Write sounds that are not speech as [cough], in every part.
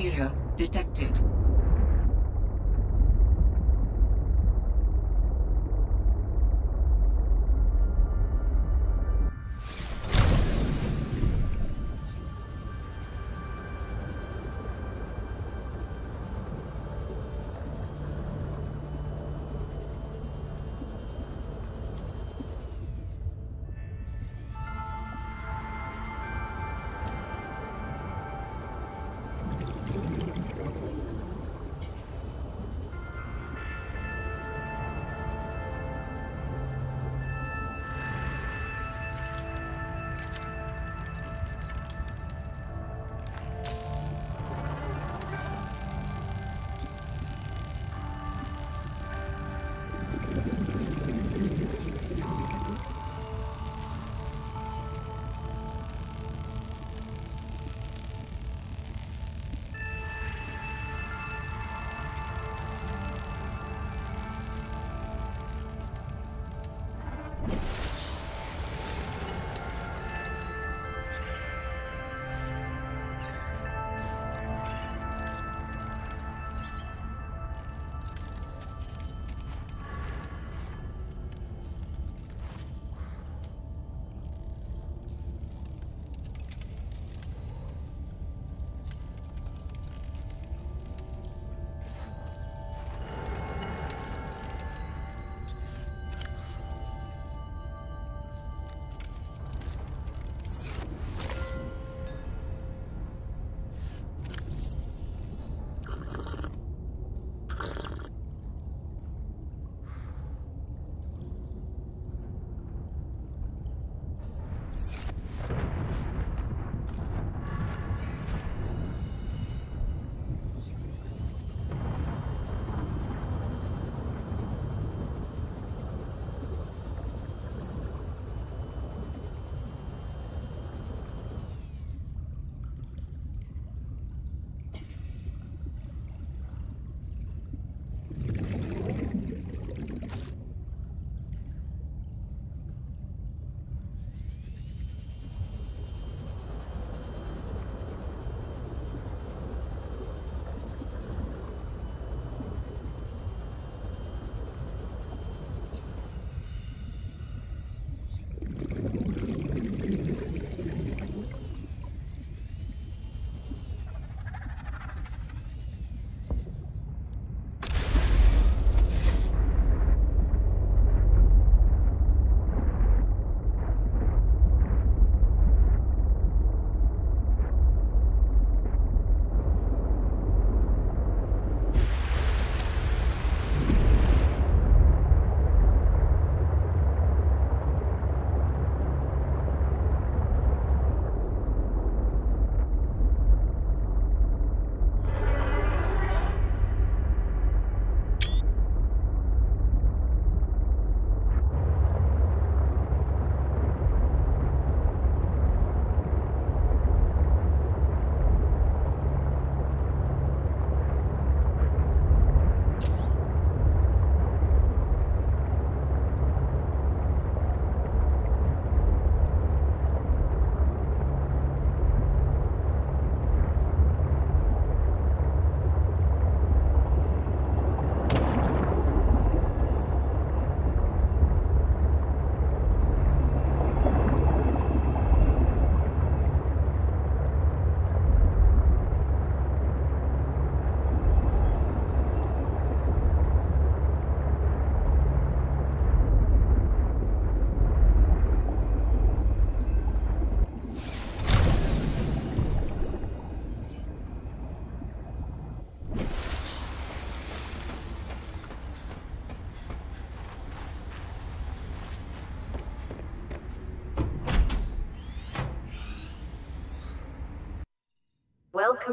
interior detected.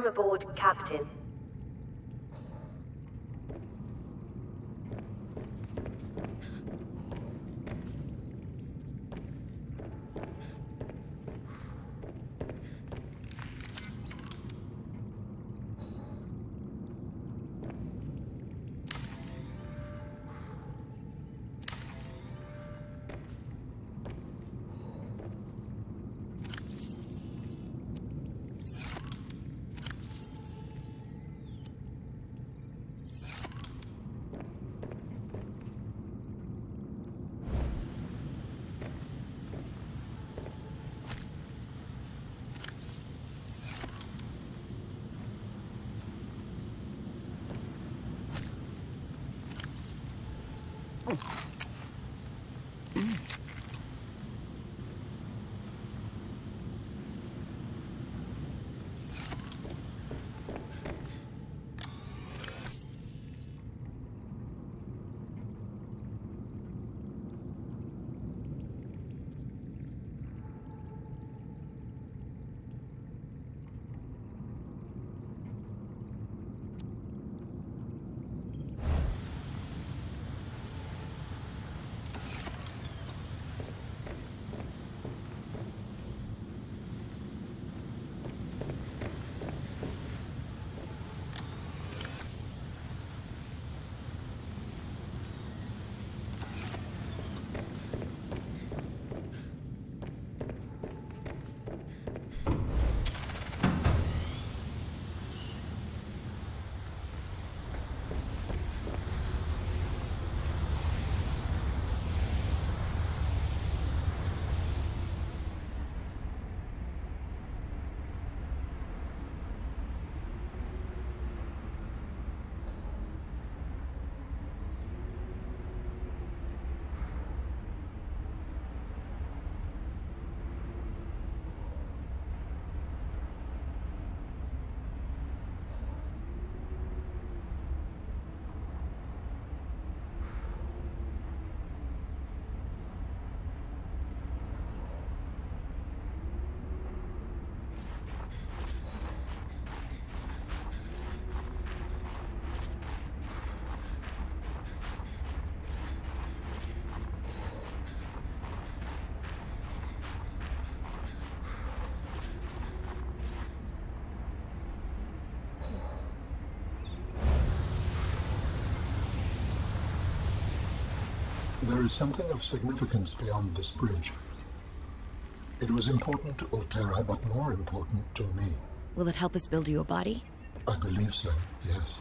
Aboard, Captain. There is something of significance beyond this bridge. It was important to Alterra, but more important to me. Will it help us build you a body? I believe so, yes.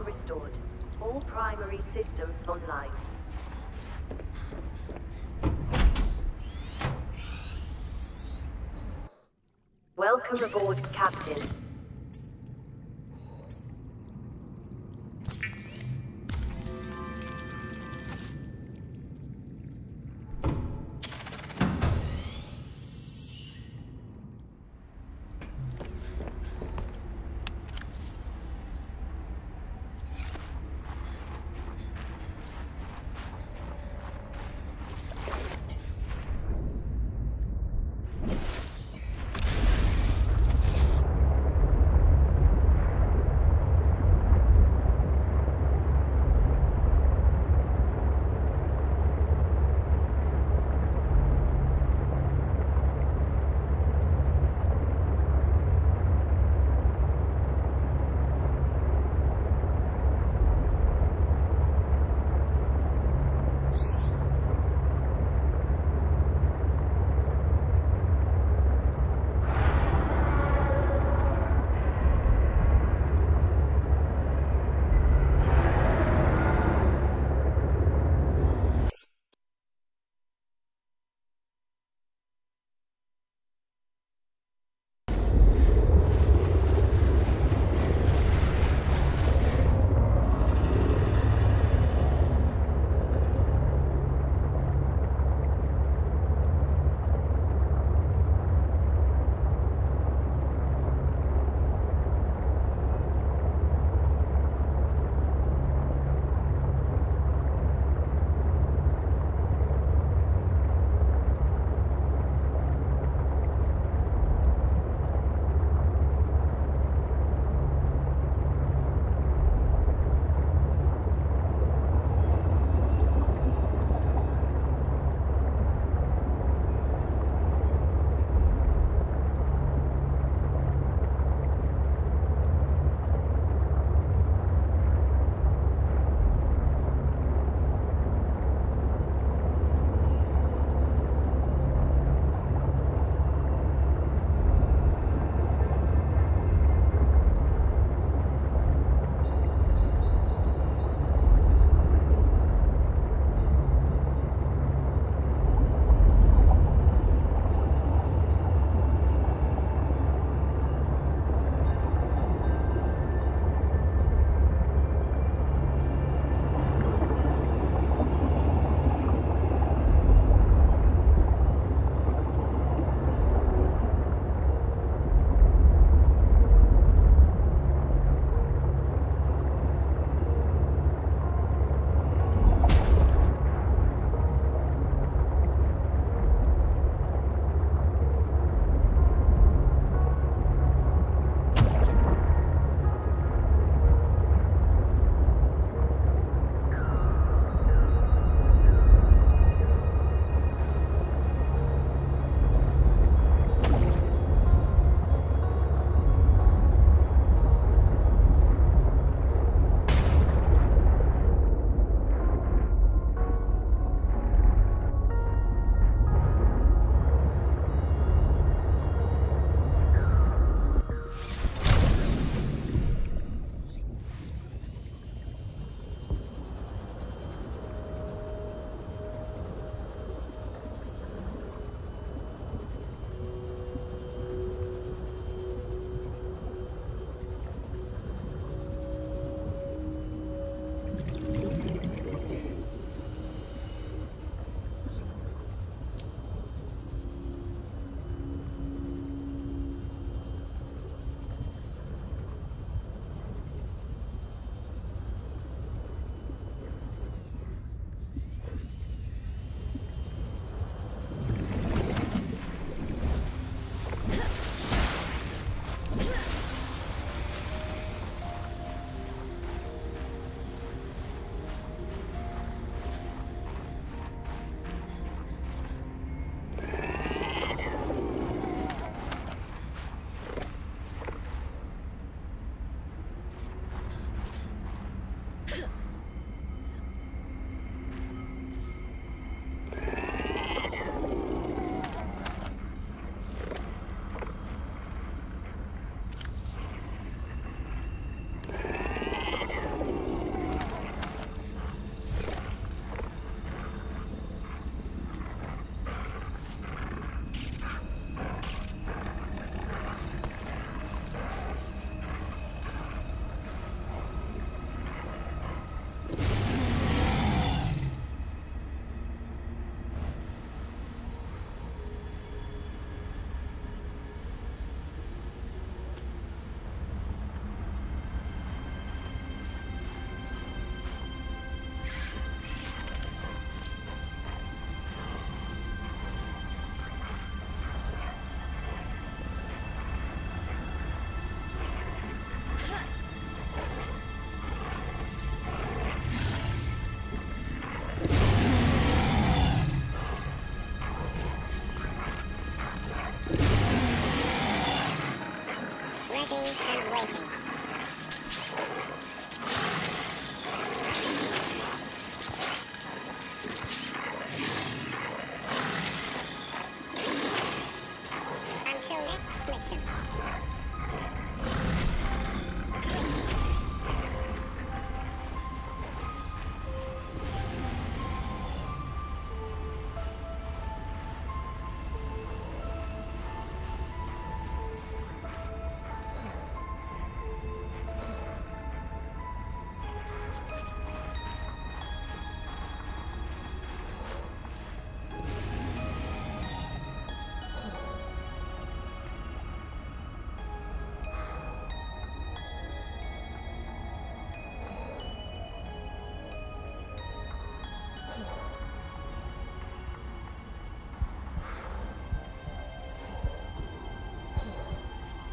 Power restored. All primary systems online. Welcome aboard, Captain.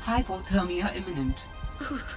Hypothermia imminent. [laughs]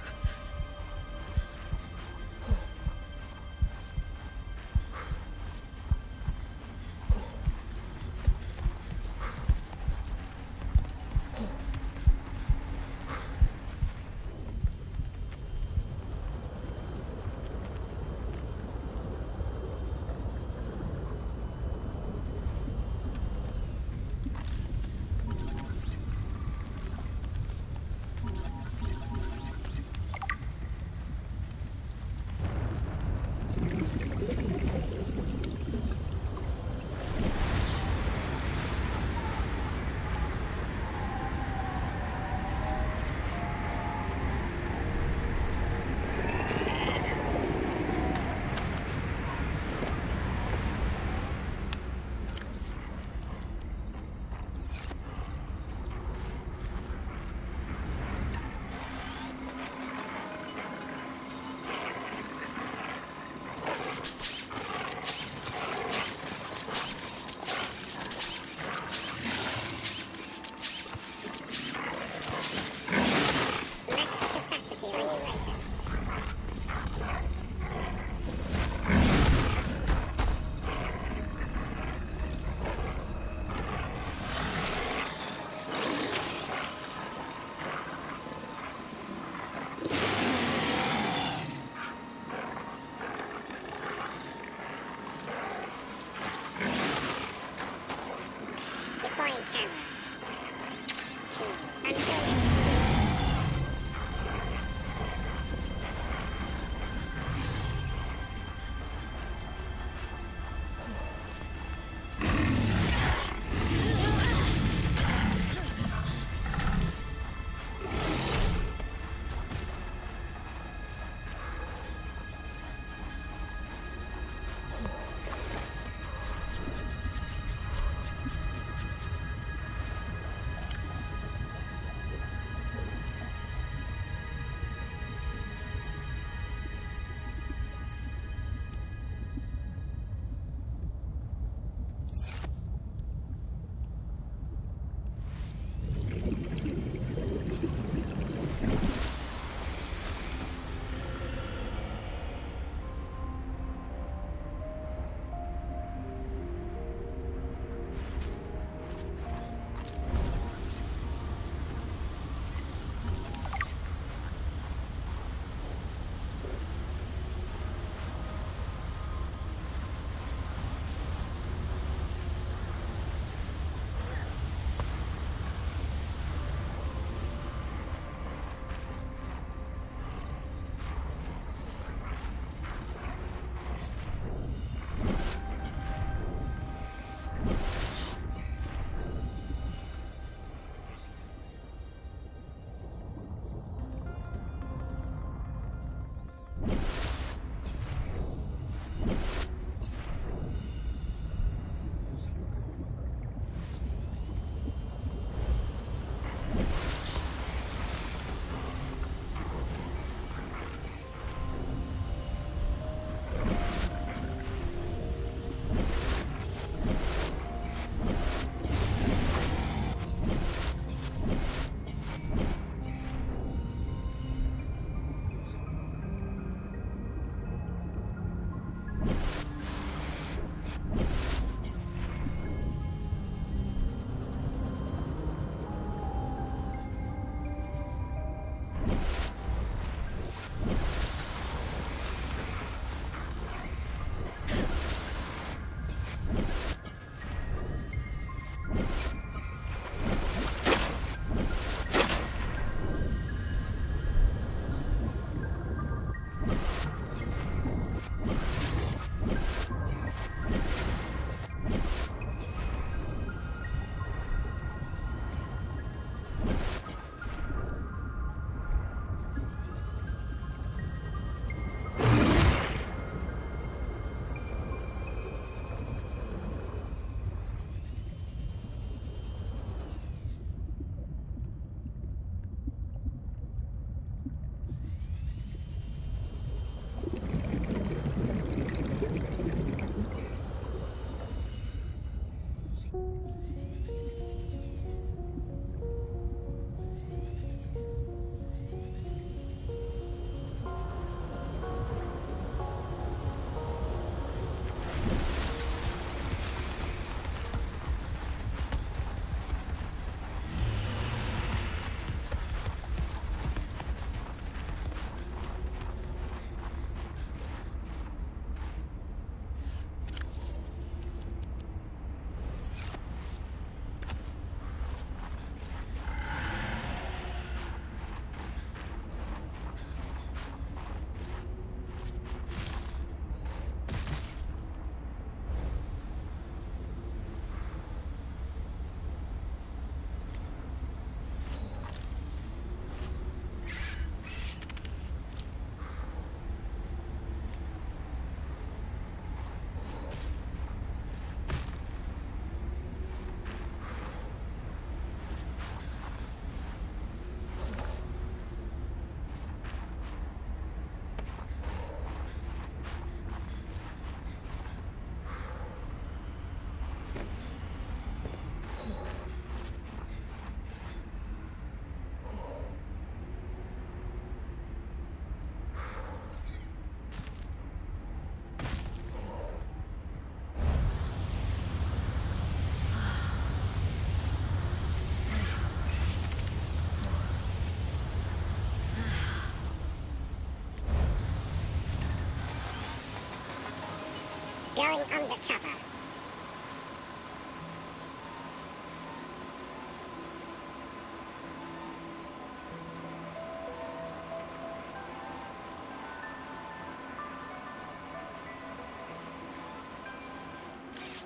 Going undercover.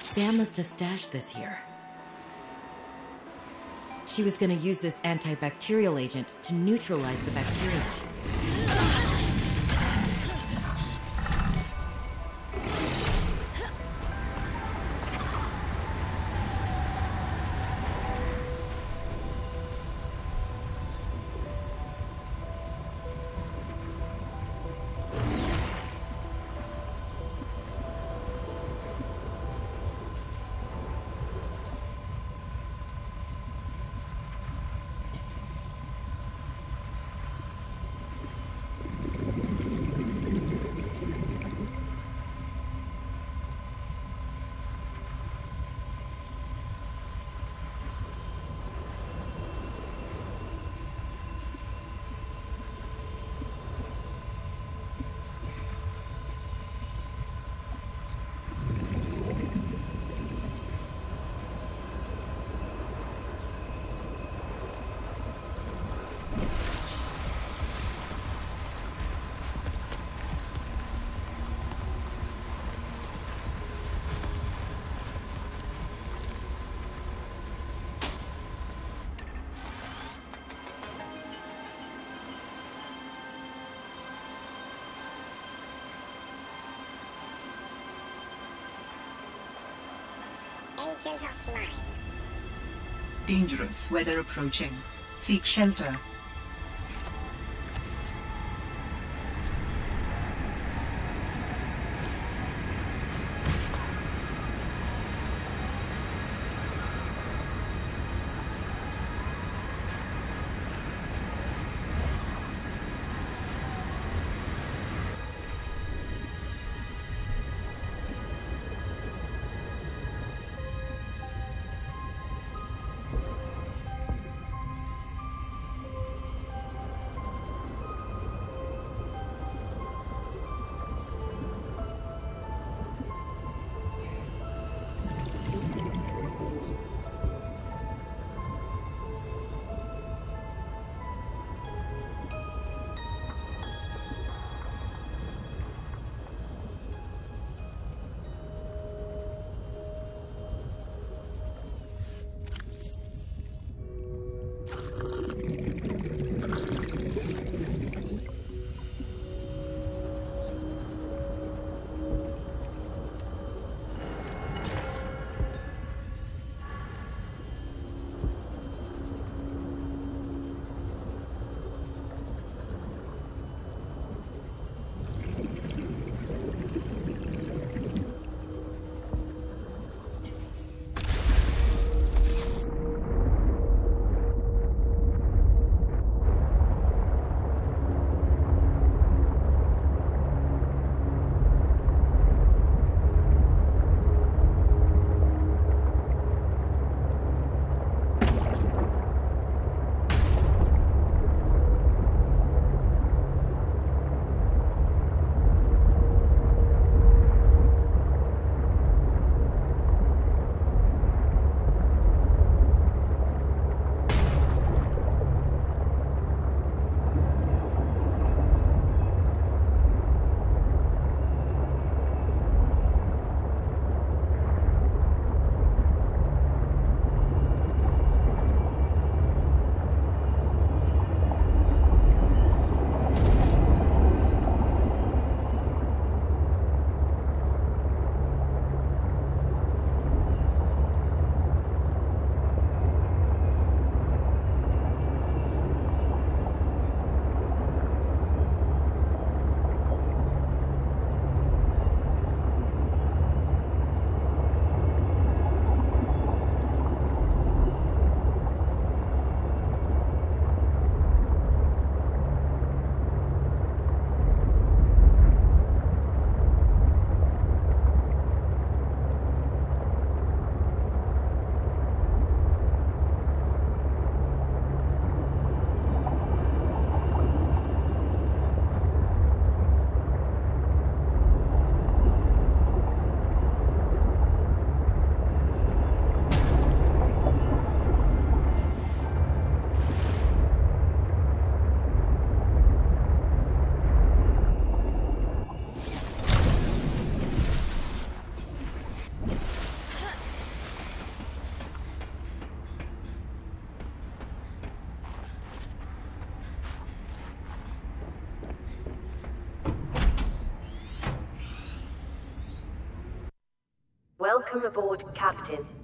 Sam must have stashed this here. She was gonna use this antibacterial agent to neutralize the bacteria. Dangerous weather approaching. Seek shelter. Aboard, Captain.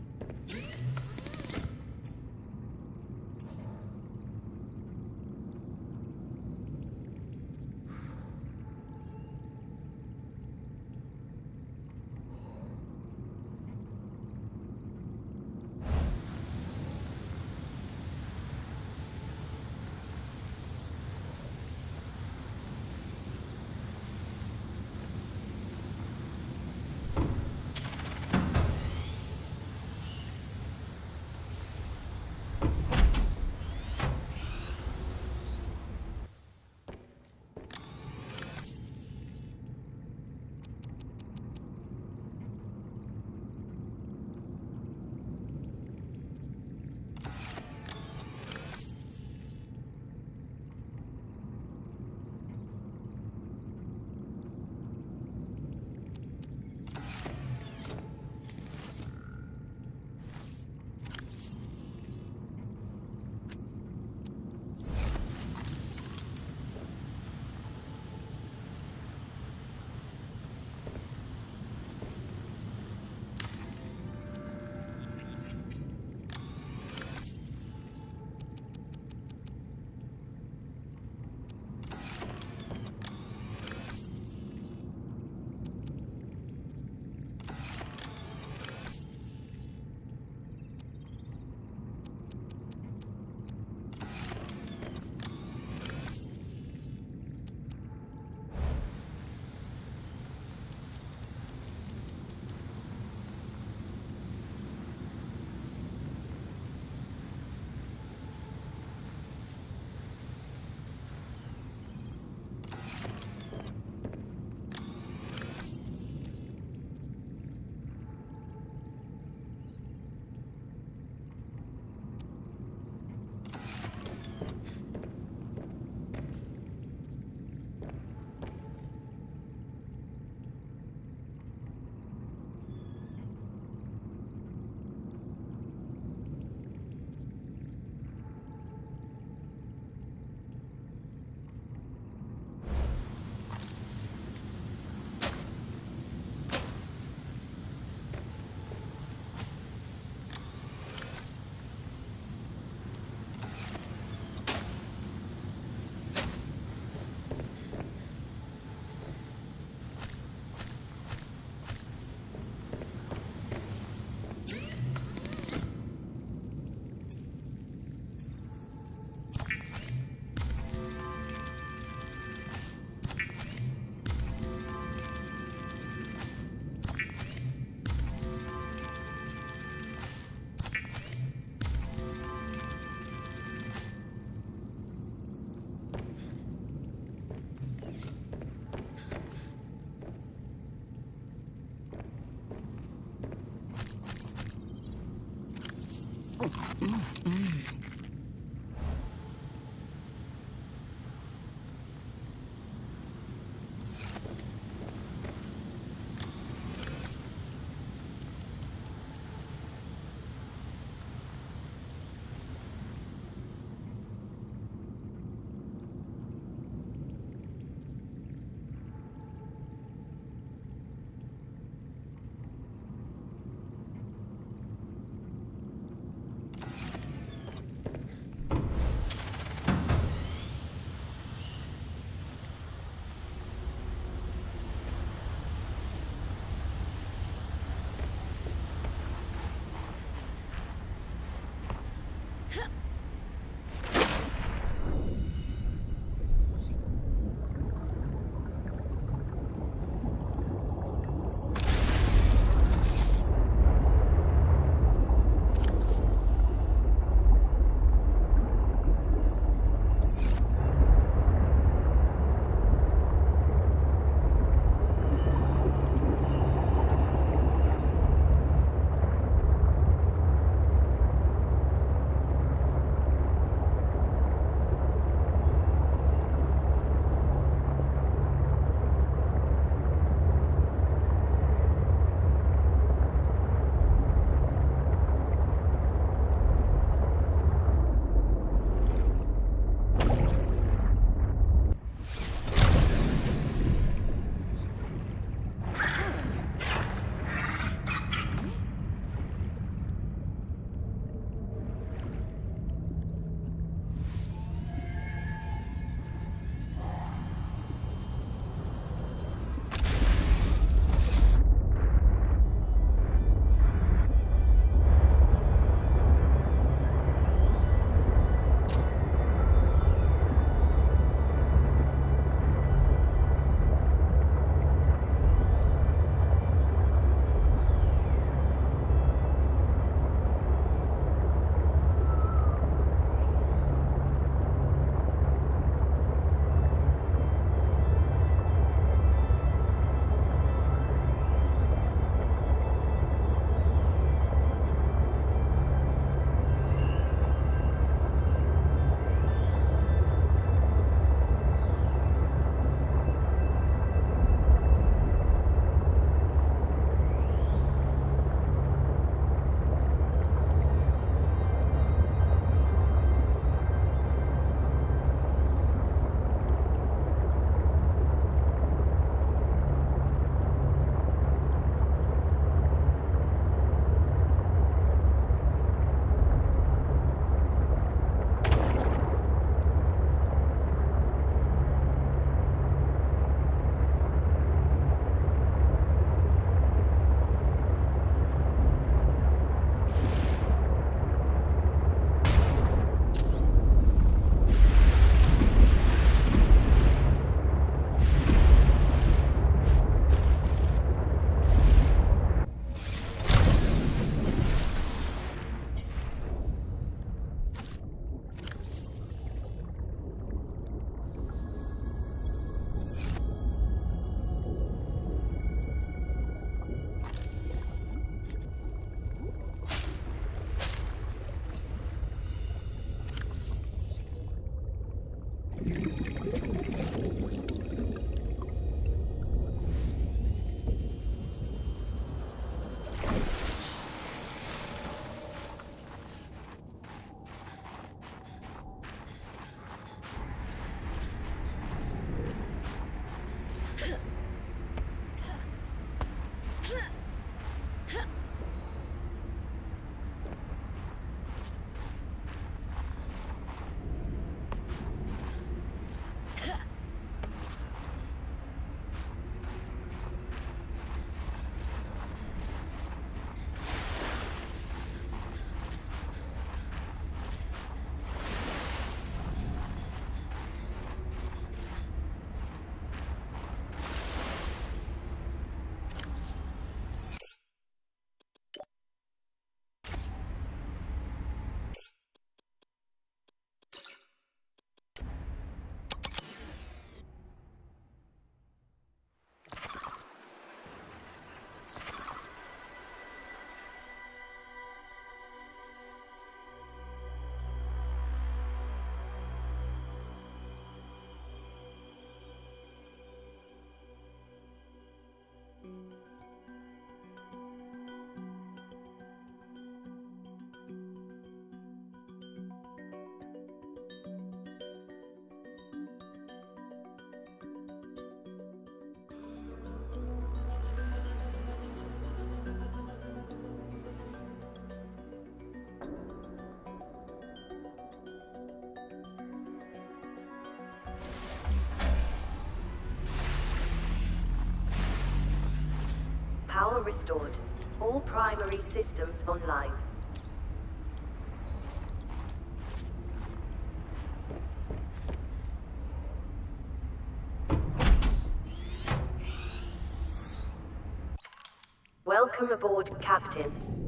Power restored. All primary systems online. Welcome aboard, Captain.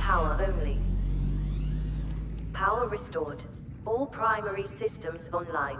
Power only. Power restored. All primary systems online.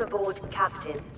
Aboard, Captain.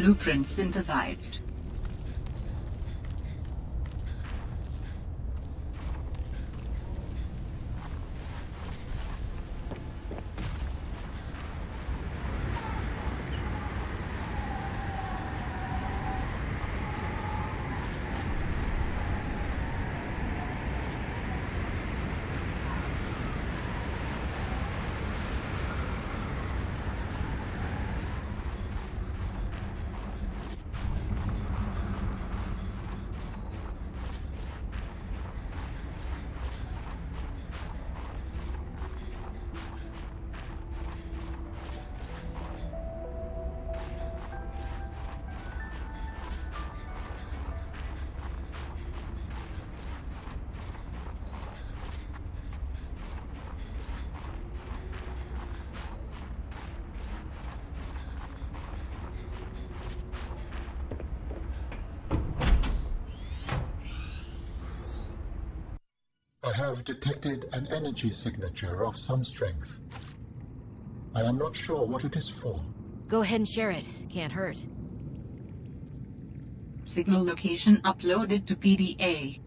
Blueprint synthesized. Detected an energy signature of some strength. I am not sure what it is for. Go ahead and share it. Can't hurt. Signal location uploaded to PDA.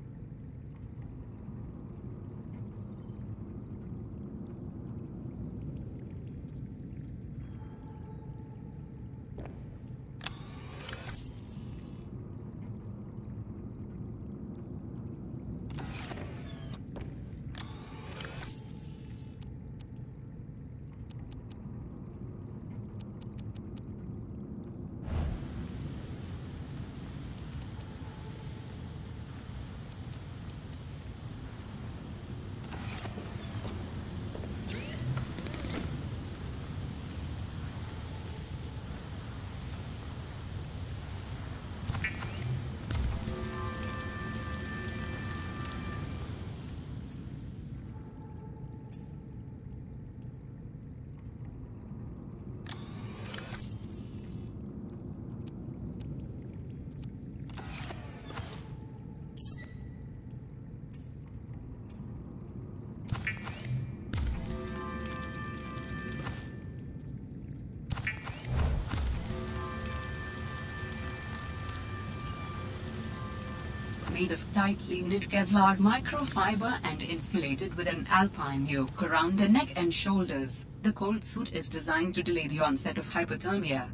Made of tightly knit Kevlar microfiber and insulated with an alpine yoke around the neck and shoulders, the cold suit is designed to delay the onset of hypothermia.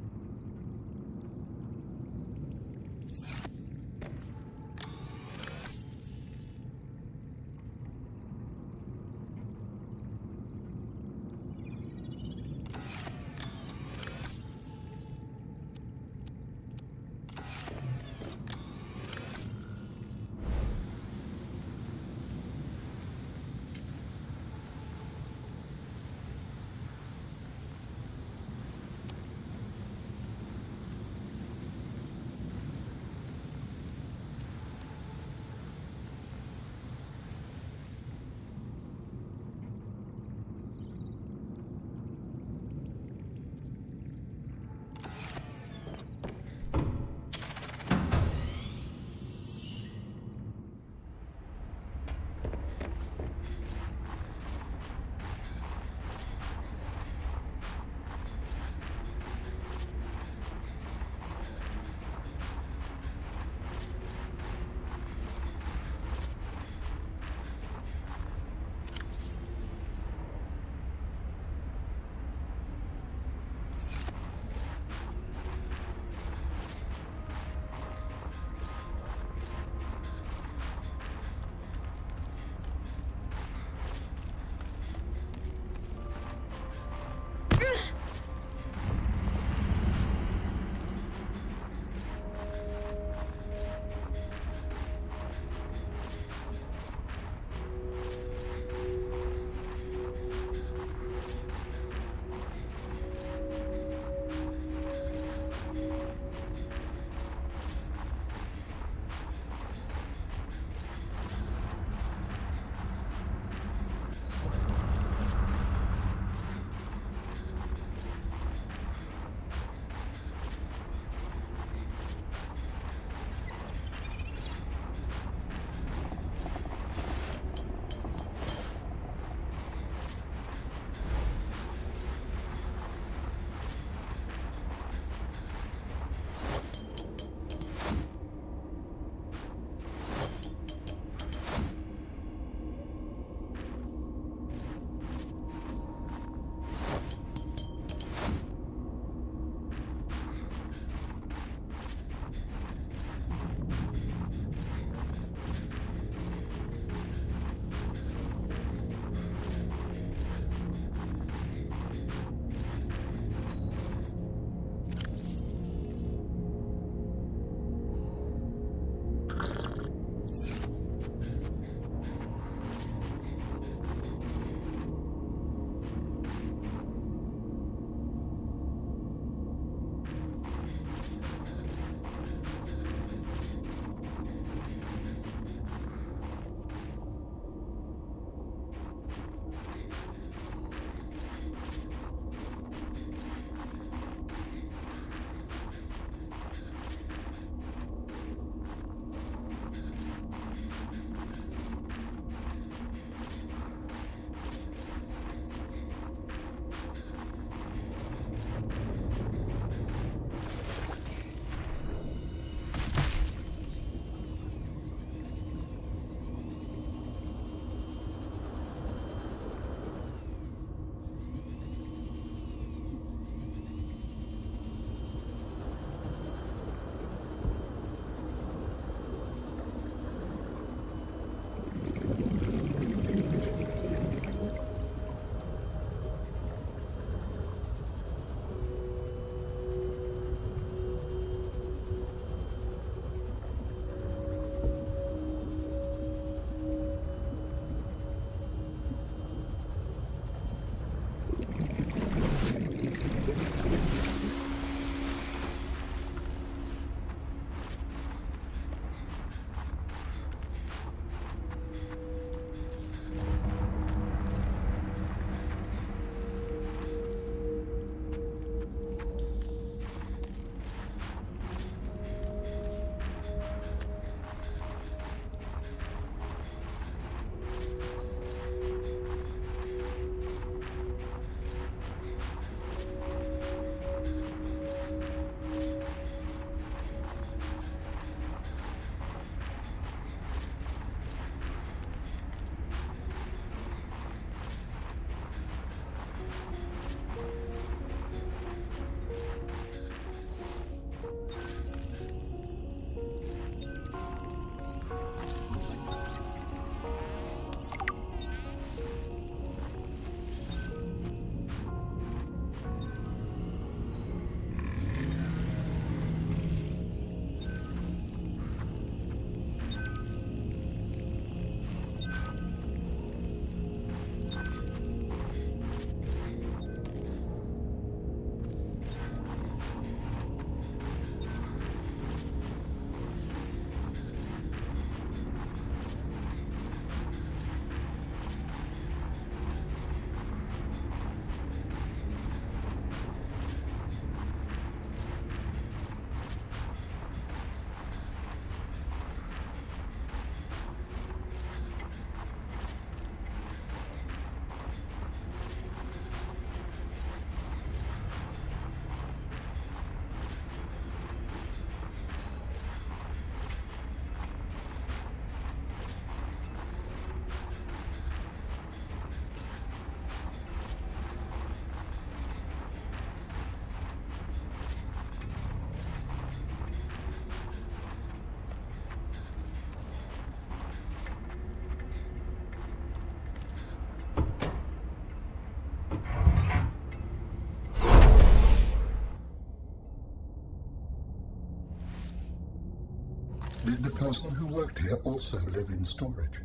Did the person who worked here also live in storage?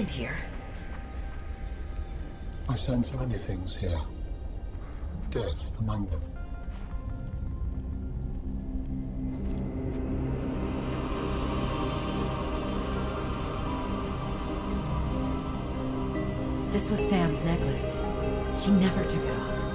Happened here? I sense many things here. Death among them. This was Sam's necklace. She never took it off.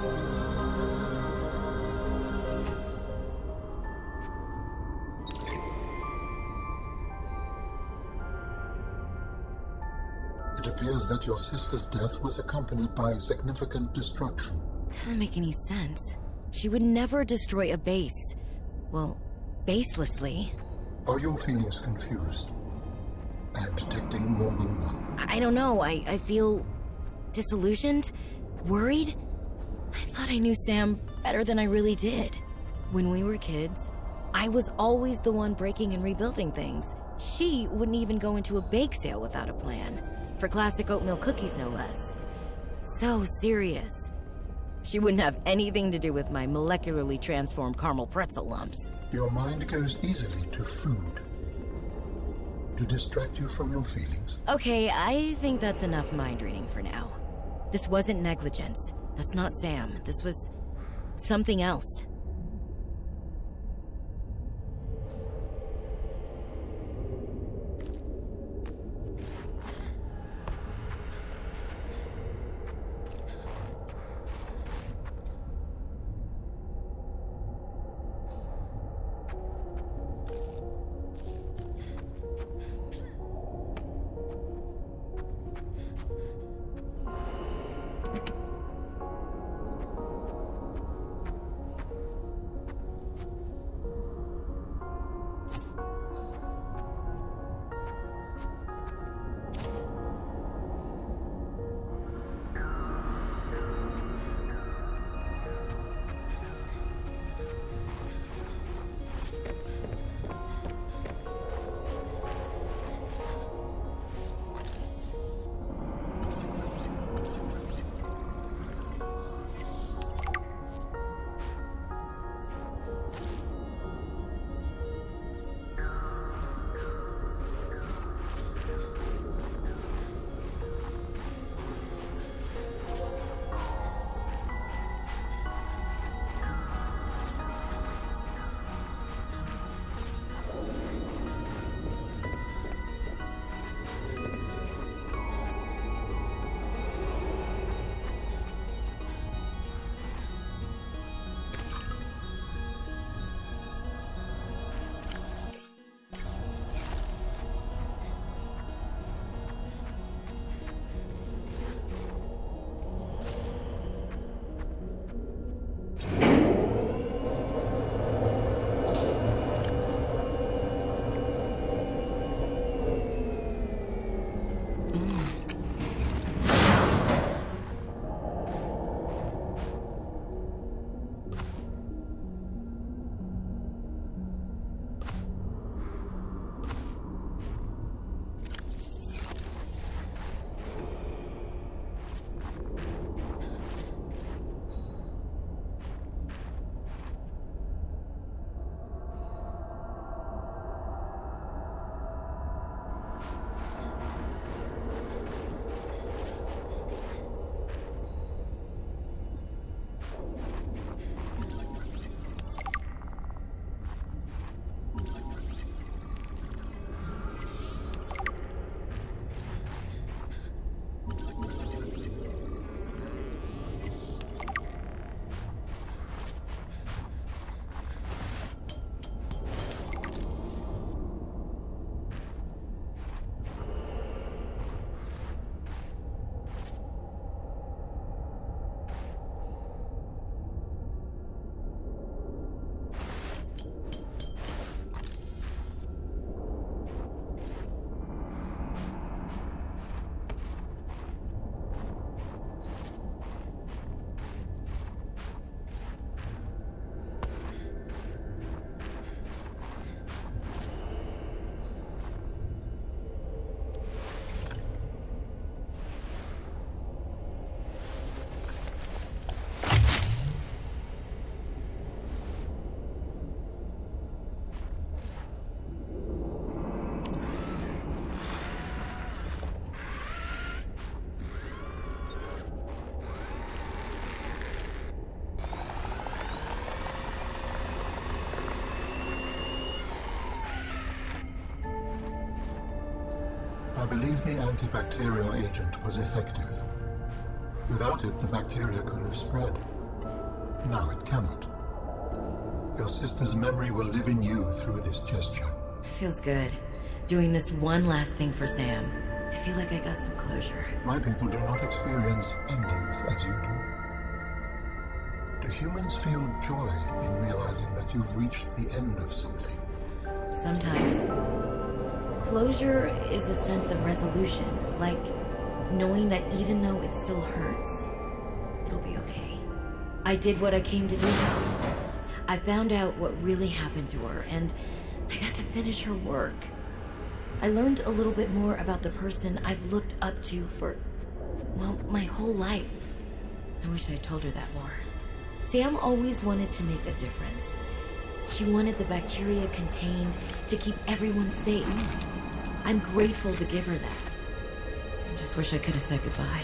That your sister's death was accompanied by significant destruction. Doesn't make any sense. She would never destroy a base. Well, baselessly. Are your feelings confused? I am detecting more than one. I I don't know. I, I feel disillusioned, worried. I thought I knew Sam better than I really did. When we were kids, I was always the one breaking and rebuilding things. She wouldn't even go into a bake sale without a plan. For classic oatmeal cookies, no less. So serious. She wouldn't have anything to do with my molecularly transformed caramel pretzel lumps. Your mind goes easily to food. To distract you from your feelings. Okay, I think that's enough mind reading for now. This wasn't negligence. That's not Sam. This was something else. I believe the antibacterial agent was effective. Without it, the bacteria could have spread. Now it cannot. Your sister's memory will live in you through this gesture. Feels good. Doing this one last thing for Sam. I feel like I got some closure. My people do not experience endings as you do. Do humans feel joy in realizing that you've reached the end of something? Sometimes. Closure is a sense of resolution, like knowing that even though it still hurts, it'll be okay. I did what I came to do. I found out what really happened to her, and I got to finish her work. I learned a little bit more about the person I've looked up to for, well, my whole life. I wish I'd told her that more. Sam always wanted to make a difference. She wanted the bacteria contained to keep everyone safe. I'm grateful to give her that. I just wish I could have said goodbye.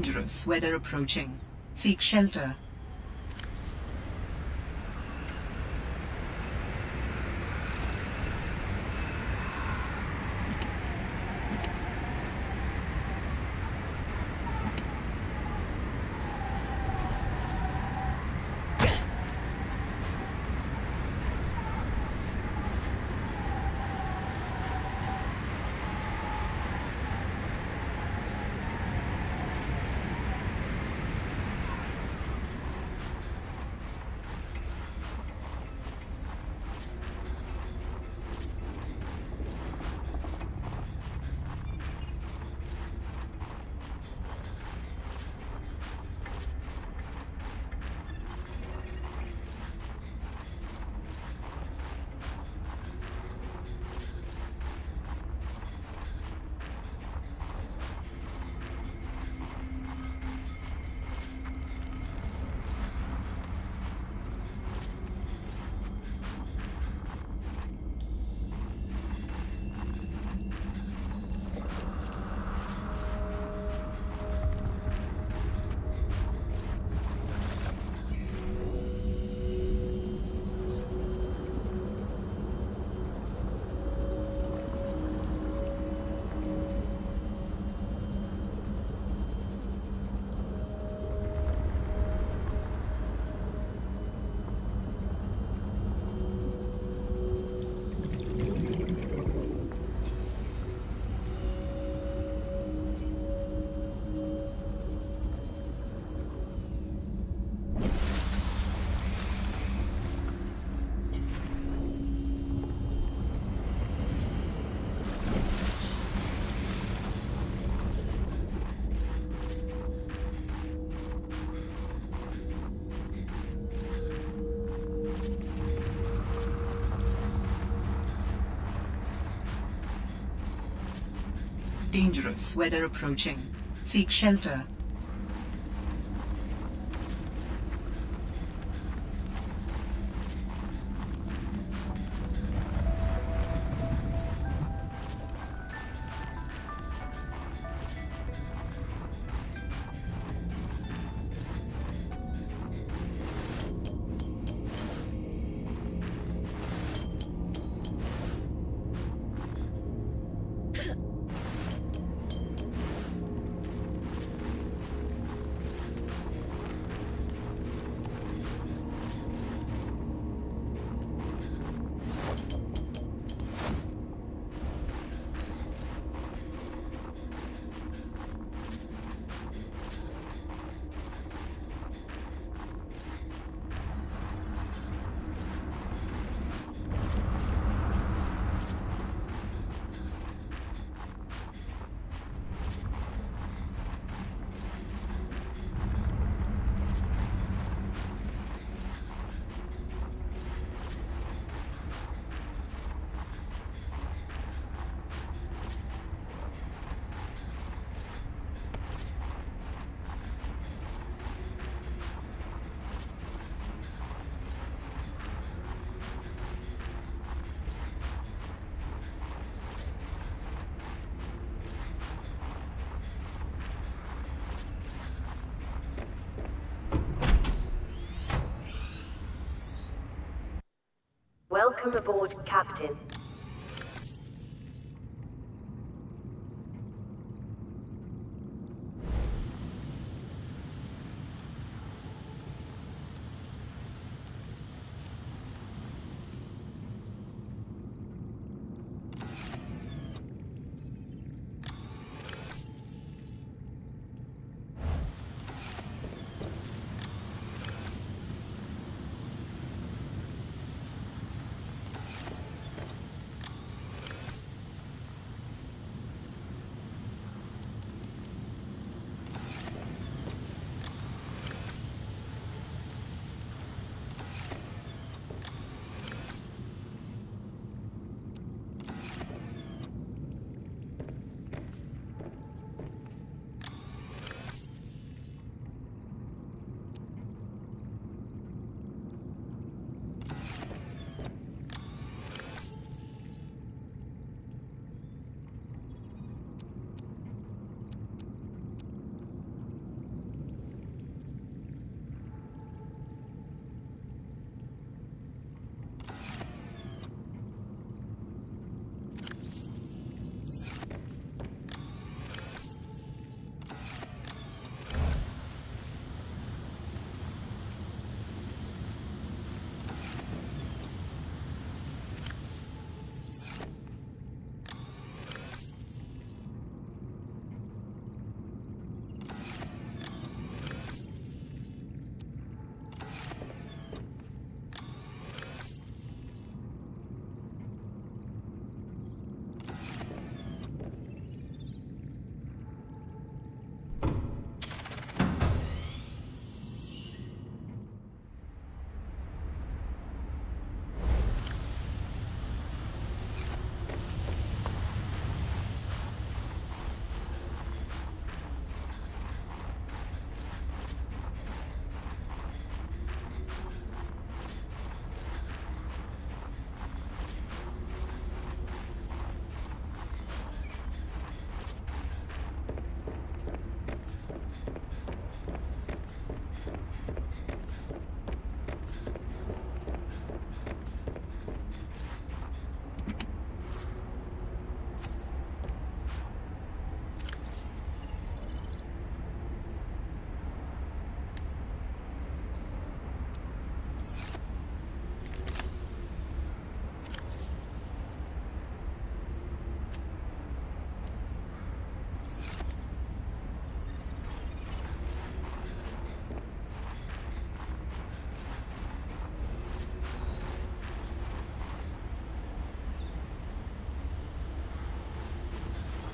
Dangerous weather approaching. Seek shelter. Dangerous weather approaching. Seek shelter. Welcome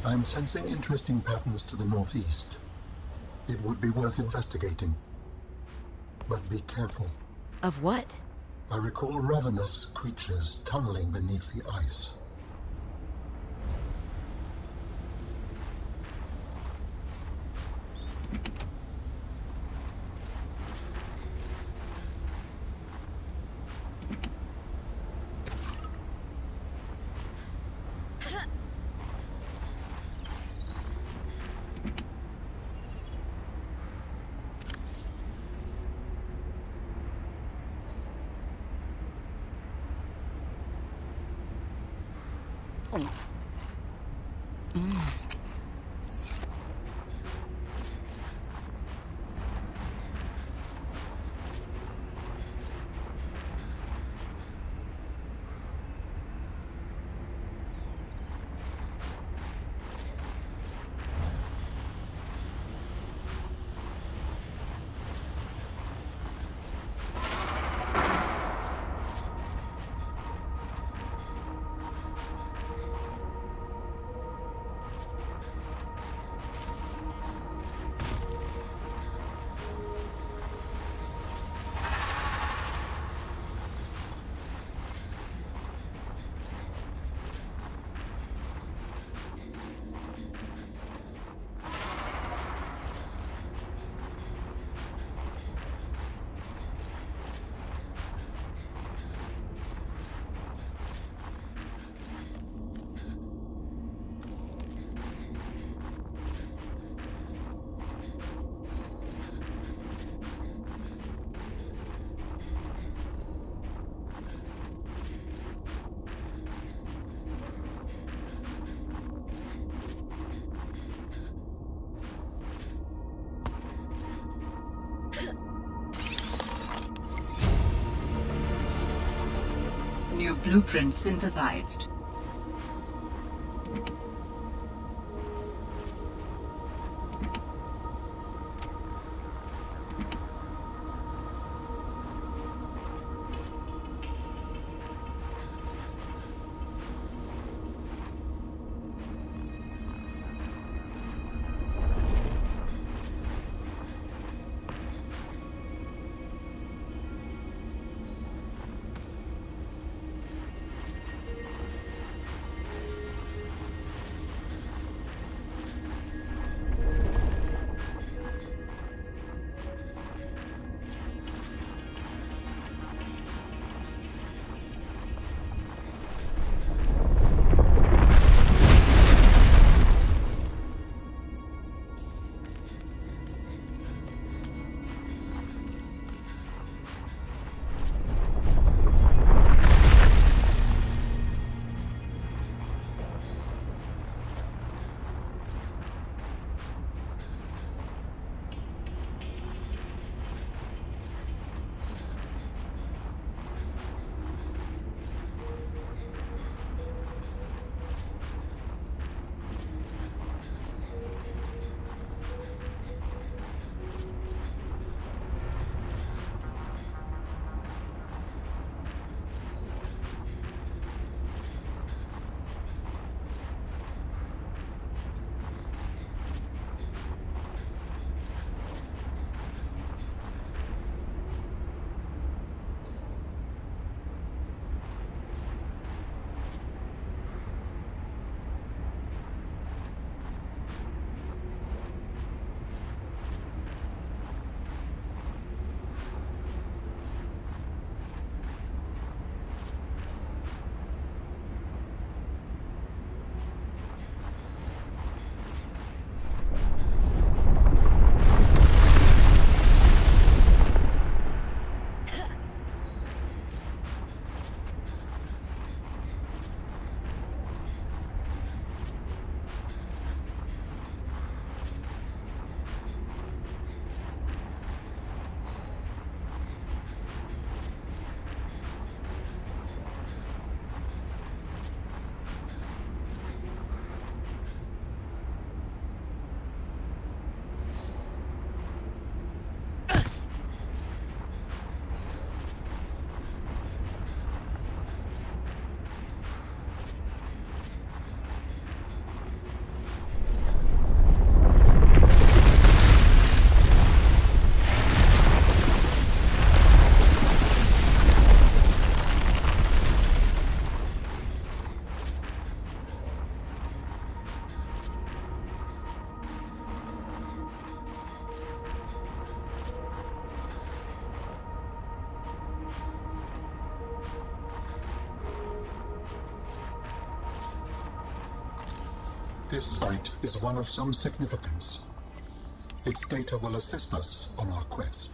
I'm sensing interesting patterns to the northeast. It would be worth investigating. But be careful. Of what? I recall ravenous creatures tunneling beneath the ice. Blueprint synthesized. Is one of some significance. Its data will assist us on our quest.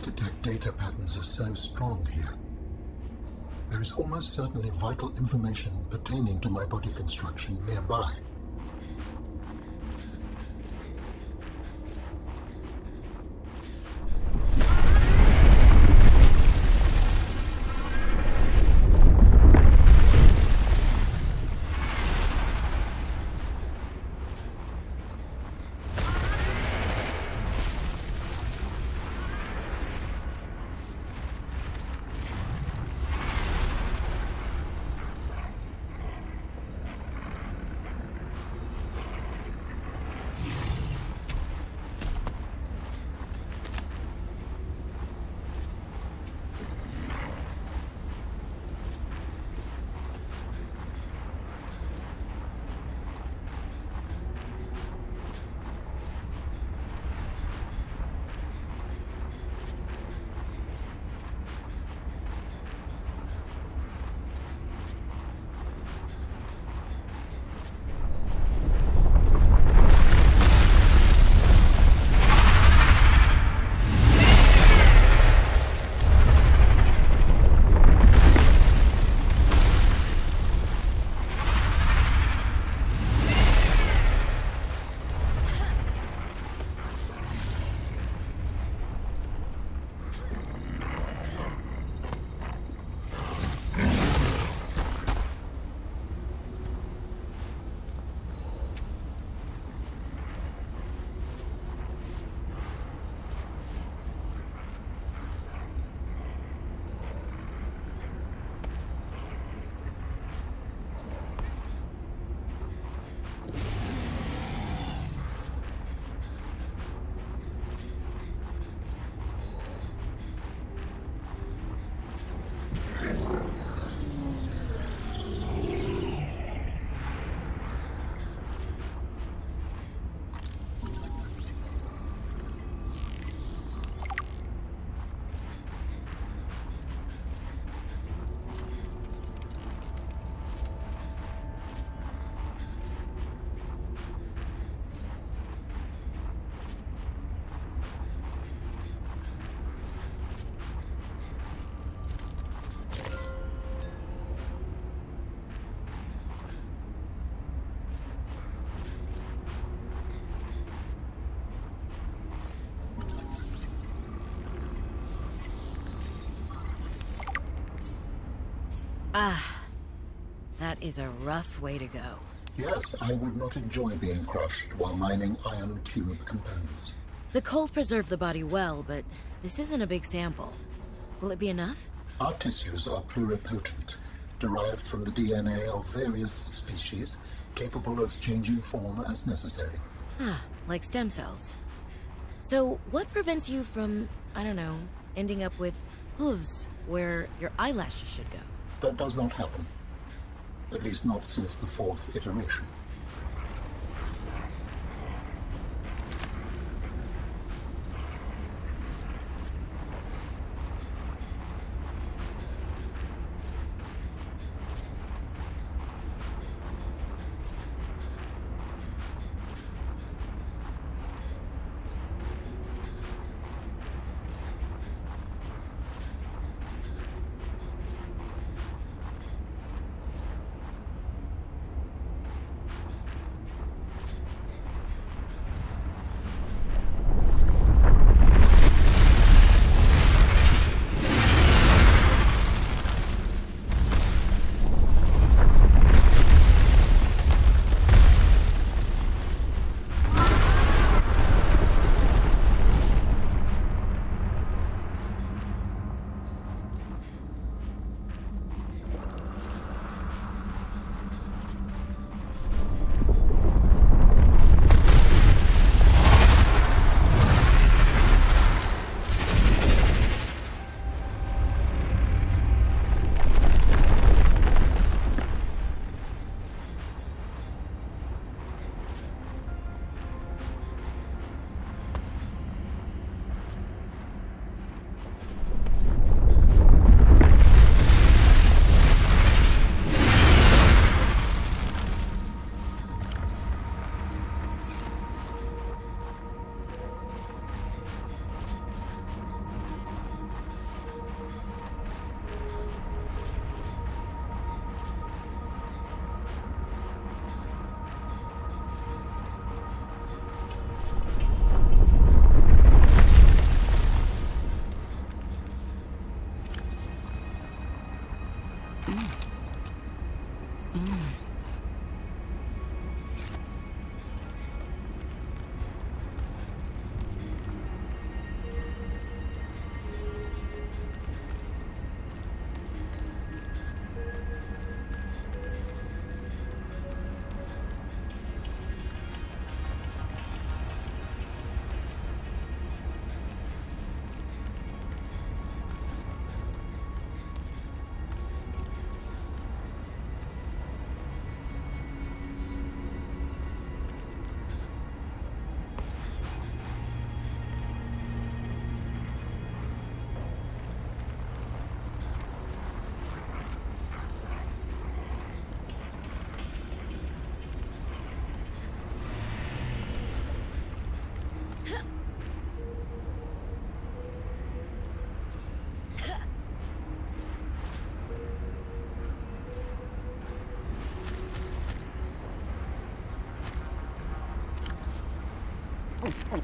Architect data patterns are so strong here. There is almost certainly vital information pertaining to my body construction nearby. Ah, that is a rough way to go. Yes, I would not enjoy being crushed while mining ion cube components. The cold preserved the body well, but this isn't a big sample. Will it be enough? Our tissues are pluripotent, derived from the DNA of various species, capable of changing form as necessary. Ah, like stem cells. So, what prevents you from, I don't know, ending up with hooves where your eyelashes should go? That does not happen. At least not since the fourth iteration.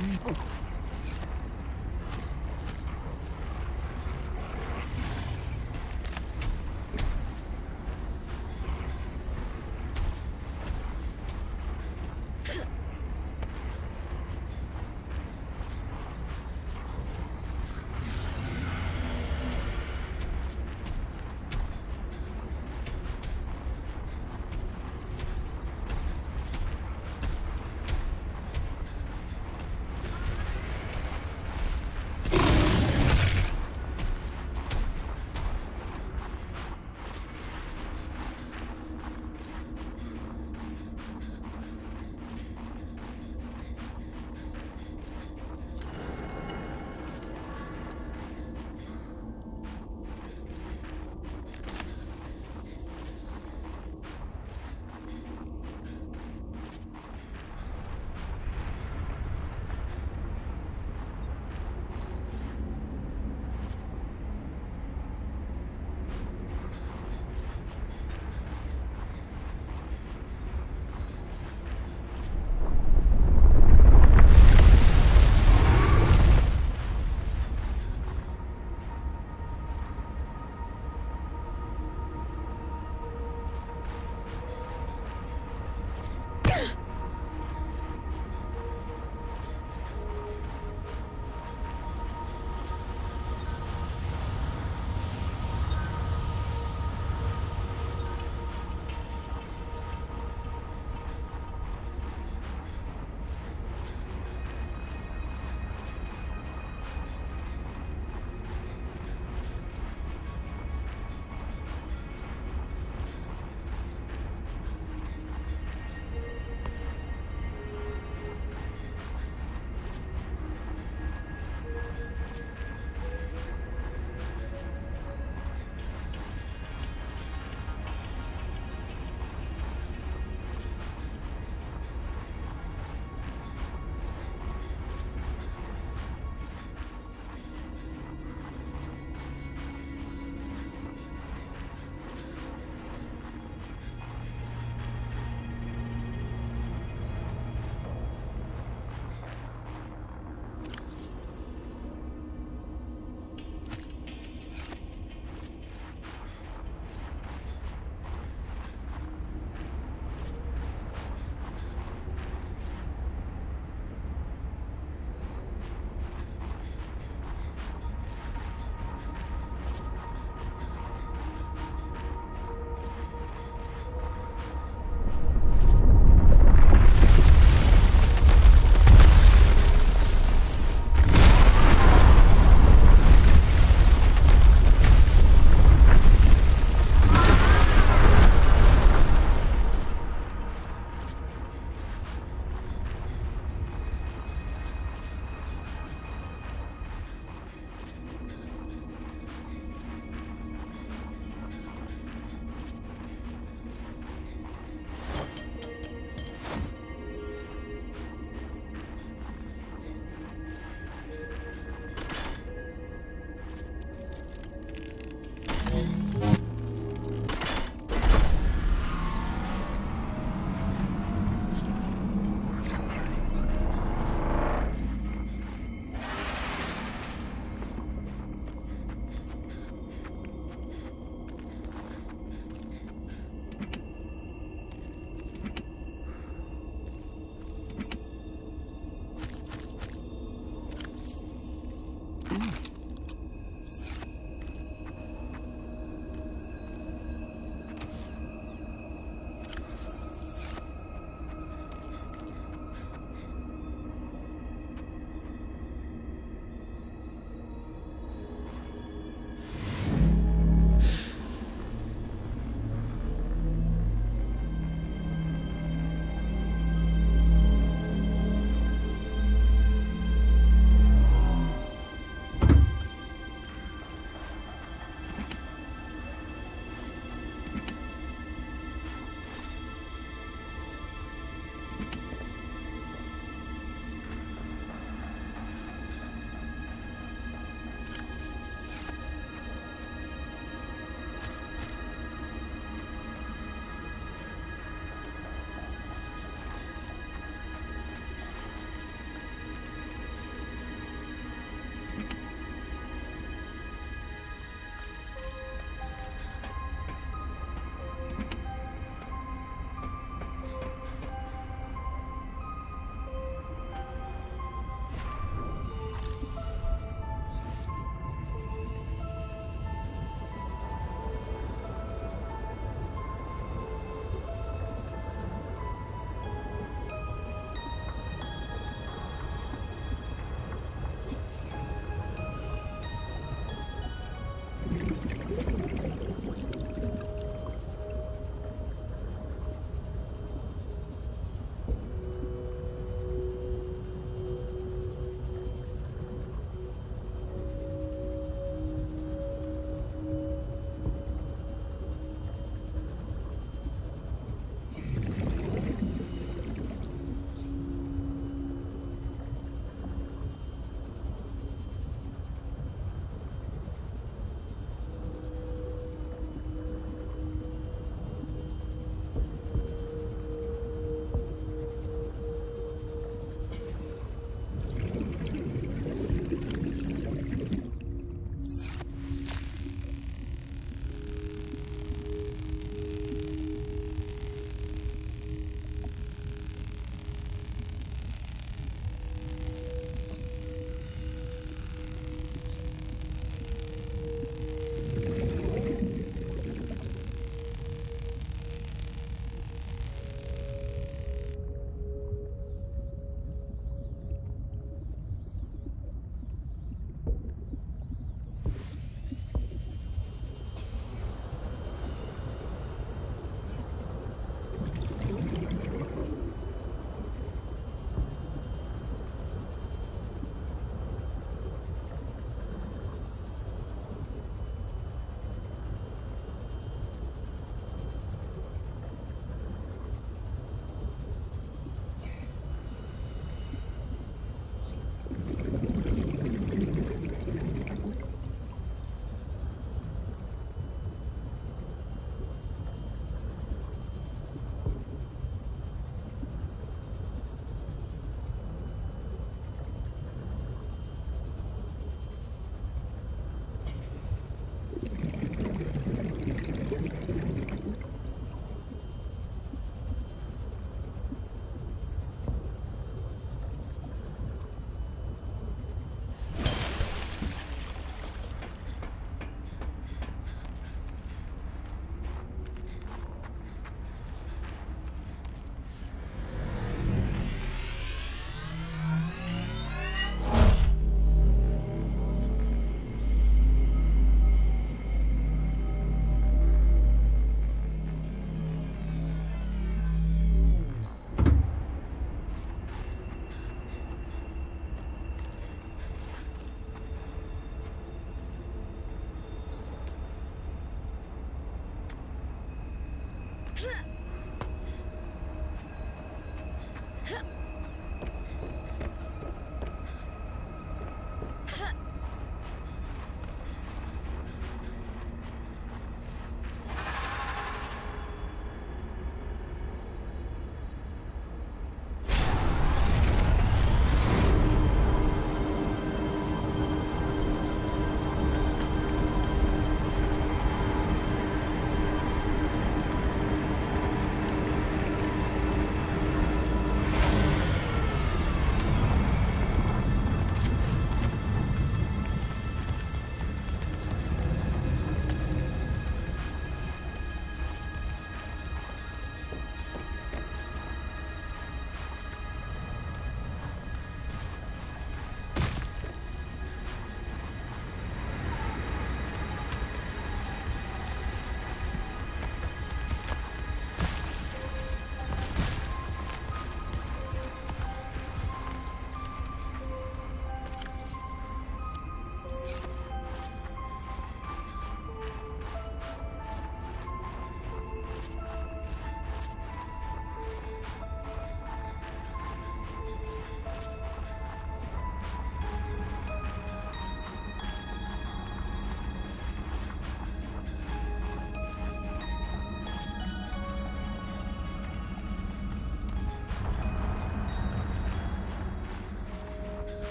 Oh.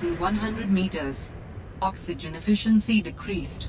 Passing 100 meters. Oxygen efficiency decreased.